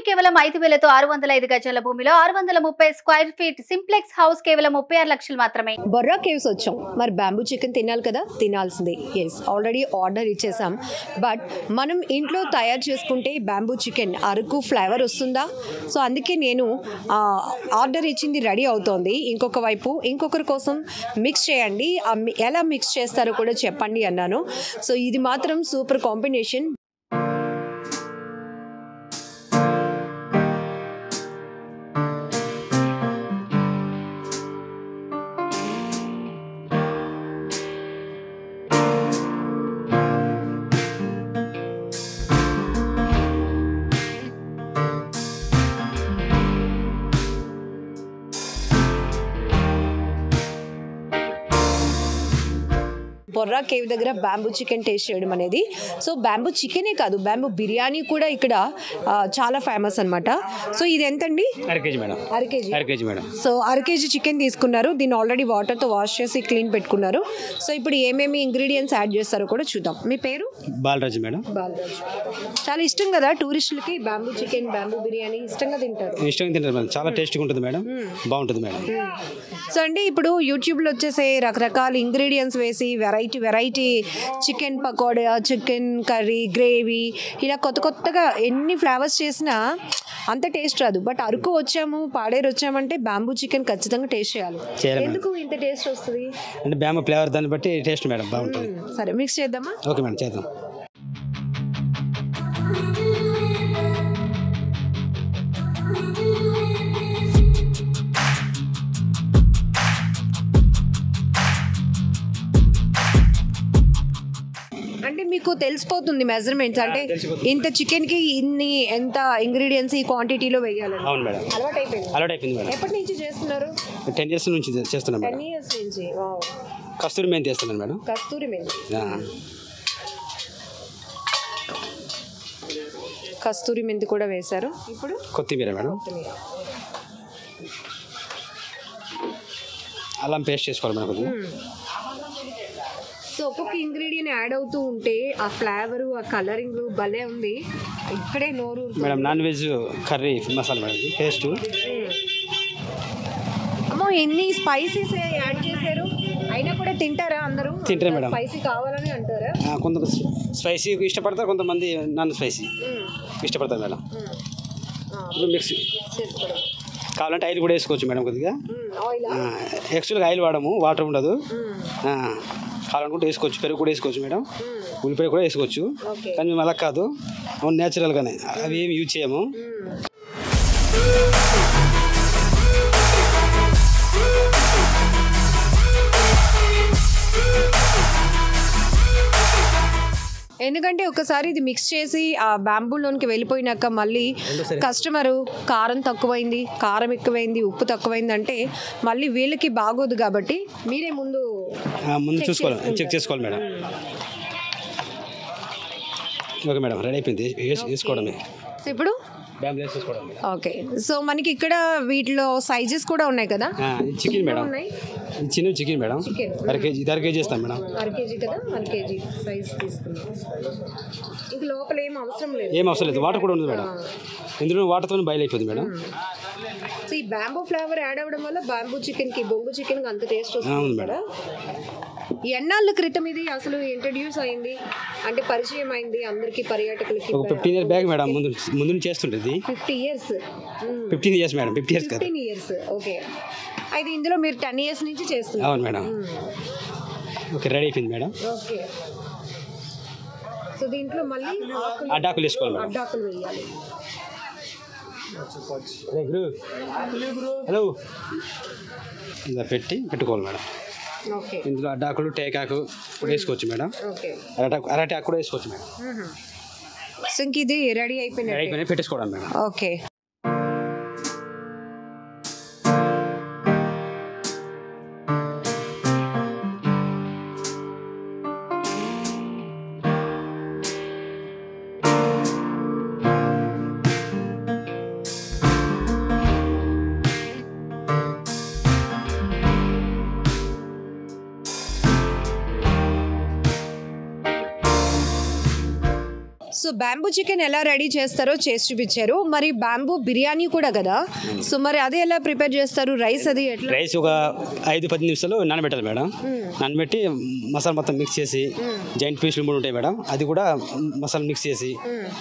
భూమి కేవలం ఐదు వేలతో ఆరు వందల ఐదు గజాల భూమిలో ఆరు వందల ముప్పై స్క్వేర్ ఫీట్ సింప్లెక్స్ హౌస్ కేవలం ముప్పై ఆరు లక్షలు మాత్రమే. బొర్రా కేవ్స్ వచ్చాం. మరి బ్యాంబూ చికెన్ తినాలి కదా? తినాల్సిందే. ఎస్ ఆల్రెడీ ఆర్డర్ ఇచ్చేసాం. బట్ మనం ఇంట్లో తయారు చేసుకుంటే బ్యాంబూ చికెన్ అరకు ఫ్లేవర్ వస్తుందా? సో అందుకే నేను ఆర్డర్ ఇచ్చింది రెడీ అవుతోంది. ఇంకొక వైపు ఇంకొకరి కోసం మిక్స్ చేయండి. ఎలా మిక్స్ చేస్తారో కూడా చెప్పండి అన్నాను. సో ఇది మాత్రం సూపర్ కాంబినేషన్ బొర్రా కేవ్ దగ్గర బ్యాంబూ చికెన్ టేస్ట్ చేయడం అనేది. సో బ్యాంబూ చికెనే కాదు బ్యాంబూ బిర్యానీ కూడా ఇక్కడ చాలా ఫేమస్ అన్నమాట. సో ఇది ఎంతండి? అర కేజీ మేడం. అర కేజీ. అర కేజీ మేడం. సో అర కేజీ చికెన్ తీసుకున్నారు. దీన్ని ఆల్రెడీ వాటర్తో వాష్ చేసి క్లీన్ పెట్టుకున్నారు. సో ఇప్పుడు ఏమేమి ఇంగ్రీడియంట్స్ యాడ్ చేస్తారో కూడా చూద్దాం. మీ పేరు? బాలరాజు మేడం. బాలరాజ్. చాలా ఇష్టం కదా టూరిస్టులకి బ్యాంబూ చికెన్ బ్యాంబూ బిర్యానీ ఇష్టంగా తింటారు. ఇష్టంగా తింటారు మేడం. చాలా టేస్ట్గా ఉంటుంది మేడం. బాగుంటుంది మేడం. సో అండి ఇప్పుడు యూట్యూబ్లో వచ్చేసే రకరకాల ఇంగ్రీడియంట్స్ వేసి variety variety chicken pakoda chicken curry gravy ఇలా కొత్త కొత్తగా ఎన్ని ఫ్లేవర్స్ చేసినా అంత టేస్ట్ రాదు. బట్ అరకు వచ్చాము పాడేరు వచ్చామంటే బ్యాంబూ చికెన్ ఖచ్చితంగా టేస్ట్ చేయాలి. ఎందుకు ఇంత టేస్ట్ వస్తుంది? అంటే బ్యామ ఫ్లేవర్ దాన్ని బట్టి టేస్ట్ మేడం బాగుంటుంది. సరే మిక్స్ చేద్దామా? ఓకే మేడం చేద్దాం. మీకు తెలిసిపోతుంది మెజర్మెంట్స్ అంటే. ఇంత చికెన్కి ఇన్ని ఎంత ఇంగ్రీడియంట్స్ ఈ క్వాంటిటీలో వేయాలని? అవును మేడం. అలవాటు అయిపోయింది అలవాటు అయిపోయింది మేడం. ఎప్పటి నుంచి చేస్తున్నారు? టెన్ ఇయర్స్ నుంచి చేస్తున్నాం మేడం. టెన్ ఇయర్స్ నుంచి వావ్. కస్తూరి మేము చేస్తున్నాను మేడం. కస్తూరి మెంతి ఆ, కస్తూరి మెంతి కూడా వేశారు. ఇప్పుడు? కొత్తిమీర మేడం. అల్లం పేస్ట్ చేసుకోవాలి మేడం కొద్దిగా సో ఒక్కొక్క ఇంగ్రీడియంట్ యాడ్ అవుతూ ఉంటే ఆ ఫ్లేవర్ ఆ కలరింగ్ భలే ఉంది. ఇక్కడే నోరు. Madam non veg curry masala madam. Paste అమ్మో ఎన్ని స్పైసెస్ యాడ్ చేశారు? అయినా కూడా తింటారా అందరూ? తింటారు మేడం. స్పైసీ కావాలని అంటారా? కొంత స్పైసీ ఇష్టపడతారు కొంతమంది నాన్ స్పైసీ. ఇష్టపడతారు మేడం. మిక్స్ కావాలంటే ఆయిల్ కూడా వేసుకోవచ్చు మేడం కొద్దిగా. యాక్చువల్గా ఆయిల్? వాడము వాటర్ ఉండదు. కావాలనుకుంటే వేసుకోవచ్చు. పెరుగు కూడా వేసుకోవచ్చు మేడం. ఉల్లిపాయ కూడా వేసుకోవచ్చు. కానీ మేము అలా కాదు. న్యాచురల్గానే అవి ఏమి యూజ్ చేయము. ఎందుకంటే ఒకసారి ఇది మిక్స్ చేసి ఆ బ్యాంబూలోనికి వెళ్ళిపోయినాక మళ్ళీ కస్టమరు కారం తక్కువైంది కారం ఎక్కువైంది ఉప్పు తక్కువైంది అంటే మళ్ళీ వీళ్ళకి బాగోదు కాబట్టి మీరే ముందు ముందు చూసుకోవాలి చెక్ చేసుకోవాలి మేడం. ఓకే మేడం రెడీ అయిపోయింది వేసి వేసుకోవడమే. ఇప్పుడు ఓకే. సో మనకి ఇక్కడ వీటిలో సైజెస్ కూడా ఉన్నాయి కదా? Chicken madam. చిన్న చికెన్ మేడం. అర కేజీ ఇది అర కేజీ ఇస్తాం మేడం. అర కేజీ కదా? వన్ కేజీ సైజ్ తీసుకున్నాం. ఇంక లోపల ఏం అవసరం లేదు. ఏం అవసరం లేదు. వాటర్ కూడా ఉంది మేడం. ఇందులో వాటర్తో బాయిల్ అయిపోతుంది మేడం. సో ఈ బ్యాంబూ ఫ్లేవర్ యాడ్ అవ్వడం వల్ల బ్యాంబూ చికెన్కి బొంగు చికెన్ అంత టేస్ట్ వస్తుంది మేడం. కదా. ఎన్నాళ్ళ క్రితం ఇది అసలు ఇంట్రడ్యూస్ అయింది? అంటే పరిచయం అయింది అందరికి పర్యాటకులకి? ఒక ఫిఫ్టీన్ ఇయర్స్ బ్యాక్ మేడం ముందు ముందు నుంచి చేస్తుంటుంది fifty years fifteen years madam fifty years కదా. ఫిఫ్టీన్ ఇయర్స్ ఓకే అయితే ఇందులో మీరు టెన్ ఇయర్స్ నుంచి చేస్తున్నారు. అవును మేడం. ఓకే రెడీ అయిపోయింది మేడం. ఓకే. సో దీంట్లో మళ్ళీ అడ్డాకులు వేసుకోవాలి అడ్డాకులు వేయాలి. గురు. హలో. ఇలా పెట్టి పెట్టుకోవాలి మేడం. ఇందులో అడ్డాకులు టేకాకు కూడా వేసుకోవచ్చు మేడం. అరటాకు అరటాకు కూడా వేసుకోవచ్చు మేడం. సో ఇంక ఇది రెడీ రెడీ అయిపోయినట్టు అయిపోయినాయి పెట్టేసుకోవడం madam. Okay. So bamboo chicken ఎలా రెడీ చేస్తారో చేసి చూపించారు. మరి బ్యాంబూ బిర్యానీ కూడా కదా? సో మరి అది ఎలా ప్రిపేర్ చేస్తారు? రైస్ అది ఎట్లా? రైస్ ఒక ఐదు పది నిమిషాలు నానబెట్టాలి మేడం. నానబెట్టి మసాలా మొత్తం మిక్స్ చేసి జాయింట్ పీసులు మూడు ఉంటాయి మేడం. అది కూడా మసాలా మిక్స్ చేసి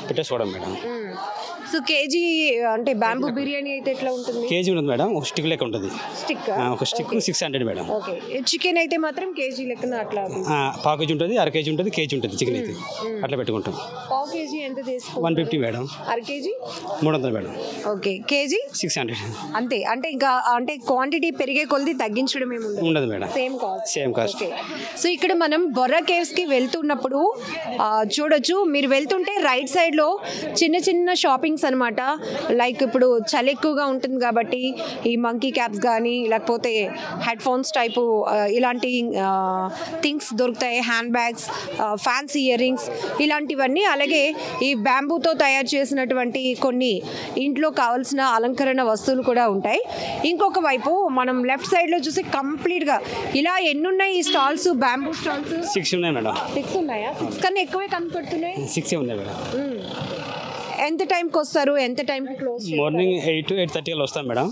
పెట్టేసుకోవడం మేడం. సో కేజీ అంటే బ్యాంబూ బిర్యానీ అయితే ఎట్లా ఉంటుంది? కేజీ ఉంటుంది మేడం ఒక స్టిక్ లెక్క ఉంటుంది. స్టిక్? ఒక stick six hundred madam. Okay. Chicken అయితే మాత్రం కేజీ లెక్కన అట్లా పావు కేజీ ఉంటుంది అర కేజీ ఉంటుంది కేజీ ఉంటుంది చికెన్ అయితే. అట్లా పెట్టుకుంటాం. పావు కేజీ ఎంత తీసుకో వన్ ఫిఫ్టీ మేడం. అర కేజీ? మూడు వందలు madam. Okay. KG? Six hundred. అంతే. అంటే ఇంకా అంటే క్వాంటిటీ పెరిగే కొలది తగ్గించడం ఏమి ఉండదు madam. Same cost same cost so ఇక్కడ మనం బొర్రా కేవ్స్కి వెళ్తున్నప్పుడు చూడొచ్చు. మీరు వెళ్తుంటే రైట్ సైడ్లో చిన్న చిన్న షాపింగ్స్ అనమాట లైక్ ఇప్పుడు చలి ఎక్కువగా ఉంటుంది కాబట్టి ఈ మంకీ క్యాప్స్ కానీ లేకపోతే హెడ్ ఫోన్స్ టైపు ఇలాంటి థింగ్స్ దొరుకుతాయి. Handbags fancy earrings ఇలాంటివన్నీ. అలాగే ఈ బ్యాంబూతో తయారు చేసినటువంటి కొన్ని ఇంట్లో కావాల్సిన అలంకరణ వస్తువులు కూడా ఉంటాయి. ఇంకొక వైపు మనం లెఫ్ట్ సైడ్లో చూసి కంప్లీట్గా ఇలా ఎన్నున్నాయి ఈ స్టాల్స్? Bamboo stalls? సిక్స్ ఉన్నాయి మేడం. సిక్స్ ఉన్నాయా? సిక్స్ కన్నా ఎక్కువే కనపడుతున్నాయి? సిక్స్ ఉన్నాయి మేడం. ఎంత టైంకి వస్తారు? ఎంత టైంకి close morning eight eight thirty వస్తాం మేడం.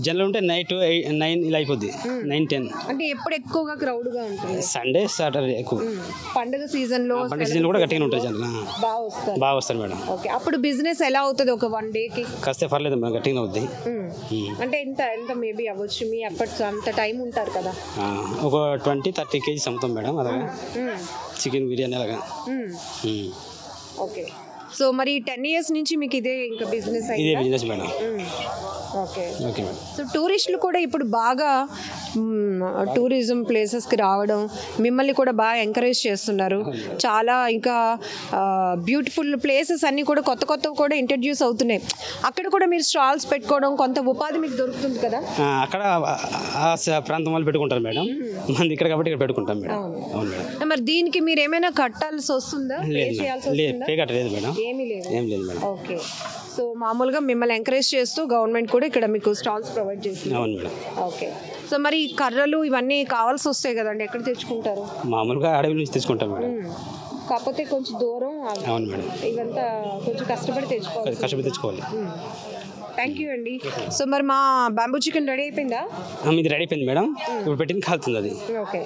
జనరల్ ఉంటే నైట్ నైన్ ఇలా అయిపోద్ది. Nine ten. అంటే ఎప్పుడు ఎక్కువగా క్రౌడ్గా ఉంటుంది? సండే సాటర్డే ఎక్కువ. మ్మ్. పండుగ సీజన్లో పండుగ సీజన్ కూడా గట్టిగా ఉంటుంది జనరల్ బాగా వస్తారు. బాగా వస్తారు మేడం. ఓకే. అప్పుడు బిజినెస్ ఎలా అవుతుంది ఒక వన్ డేకి? కాస్తే పర్లేదు మేడం గట్టిగా అవుద్ది. అంటే ఎంత ఎంత మేబీ అవ్వచ్చు? మీ ఎఫర్ట్స్ అంత టైం ఉంటారు కదా? ఒక ట్వంటీ థర్టీ కేజీస్ అమ్ముతాం మేడం అలాగా. చికెన్ బిర్యానీ అలాగా. ఓకే. సో మరి టెన్ ఇయర్స్ నుంచి మీకు ఇదే ఇంకా బిజినెస్ ఇదే బిజినెస్ మేడం ఓకే సో టూరిస్టులు కూడా ఇప్పుడు బాగా టూరిజం ప్లేసెస్కి రావడం మిమ్మల్ని కూడా బాగా ఎంకరేజ్ చేస్తున్నారు. చాలా ఇంకా బ్యూటిఫుల్ ప్లేసెస్ అన్నీ కూడా కొత్త కొత్తవి కూడా ఇంట్రడ్యూస్ అవుతున్నాయి. అక్కడ కూడా మీరు స్టాల్స్ పెట్టుకోవడం కొంత ఉపాధి మీకు దొరుకుతుంది కదా? అక్కడ ప్రాంతం వాళ్ళు పెట్టుకుంటారు మేడం. మంది ఇక్కడ కాబట్టి ఇక్కడ పెట్టుకుంటాం మేడం. అవును. మేడం. మరి దీనికి మీరు ఏమైనా కట్టాల్సి వస్తుందా? లేదు పే కట్టలేదు మేడం. ఏమీ లేదు. ఏం లేదు మేడం. ఓకే సో మామూలుగా మిమ్మల్ని ఎంకరేజ్ చేస్తూ గవర్నమెంట్ కూడా ఇక్కడ మీకు స్టాల్స్ ప్రొవైడ్ చేస్తుంది. అవును మేడం. ఓకే సో మరి ఈ కర్రలు ఇవన్నీ కావాల్సి వస్తాయి కదండి ఎక్కడ తెచ్చుకుంటారు? మామూలుగా అడవి నుంచి తెచ్చుకుంటాం మేడం. కాకపోతే కొంచెం దూరం అవును మేడం. ఇవంతా కొంచెం కష్టపడి తెచ్చుకోవాలి కష్టపడి తెచ్చుకోవాలి. థ్యాంక్ యూ అండి. సో మరి మా బాంబూ చికెన్ రెడీ అయిపోయిందా? మీది రెడీ అయిపోయింది మేడం. ఇప్పుడు పెట్టింది కాలుతుంది అది. ఓకే.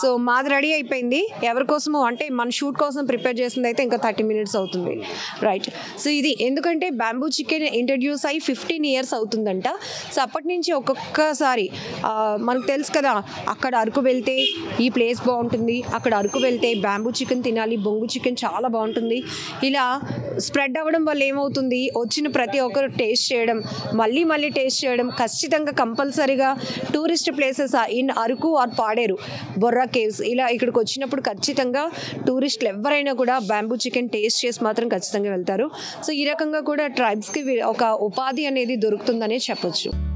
సో మాది రెడీ అయిపోయింది. ఎవరి కోసము అంటే మన షూట్ కోసం ప్రిపేర్ చేసింది అయితే ఇంకా థర్టీ మినిట్స్ అవుతుంది. రైట్ సో ఇది ఎందుకంటే బ్యాంబూ చికెన్ ఇంట్రడ్యూస్ అయ్యి ఫిఫ్టీన్ ఇయర్స్ అవుతుందంట. సో అప్పటి నుంచి ఒక్కొక్కసారి మనకు తెలుసు కదా అక్కడ అరకు వెళ్తే ఈ ప్లేస్ బాగుంటుంది. అక్కడ అరకు వెళ్తే బ్యాంబూ చికెన్ తినాలి బొంగు చికెన్ చాలా బాగుంటుంది. ఇలా స్ప్రెడ్ అవ్వడం వల్ల ఏమవుతుంది? వచ్చిన ప్రతి ఒక్కరు టేస్ట్ చేయడం మళ్ళీ మళ్ళీ టేస్ట్ చేయడం ఖచ్చితంగా కంపల్సరీగా tourist places in Araku or Paderu Borra caves. ఇలా ఇక్కడికి వచ్చినప్పుడు ఖచ్చితంగా టూరిస్టులు ఎవరైనా కూడా బ్యాంబూ చికెన్ టేస్ట్ చేసి మాత్రం ఖచ్చితంగా వెళ్తారు. సో ఈ రకంగా కూడా ట్రైబ్స్కి ఒక ఉపాధి అనేది దొరుకుతుందనే చెప్పొచ్చు.